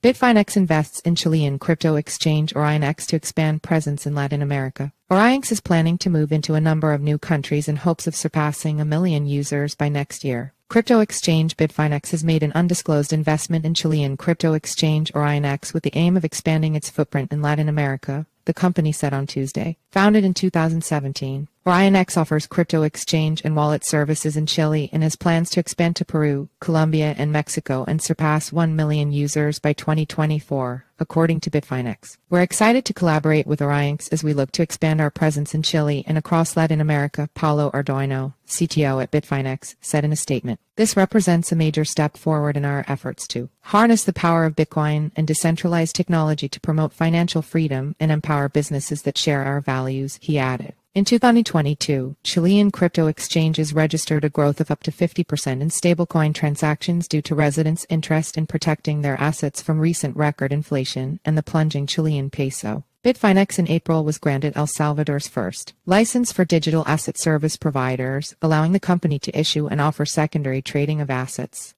Bitfinex invests in Chilean crypto exchange OrionX to expand presence in Latin America. OrionX is planning to move into a number of new countries in hopes of surpassing a million users by next year. Crypto exchange Bitfinex has made an undisclosed investment in Chilean crypto exchange OrionX with the aim of expanding its footprint in Latin America, the company said on Tuesday. Founded in 2017, OrionX offers crypto exchange and wallet services in Chile and has plans to expand to Peru, Colombia, and Mexico and surpass 1 million users by 2024, according to Bitfinex. We're excited to collaborate with OrionX as we look to expand our presence in Chile and across Latin America, Paolo Ardoino, CTO at Bitfinex, said in a statement. This represents a major step forward in our efforts to harness the power of Bitcoin and decentralized technology to promote financial freedom and empower businesses that share our values, he added. In 2022, Chilean crypto exchanges registered a growth of up to 50% in stablecoin transactions due to residents' interest in protecting their assets from recent record inflation and the plunging Chilean peso. Bitfinex in April was granted El Salvador's first license for digital asset service providers, allowing the company to issue and offer secondary trading of assets.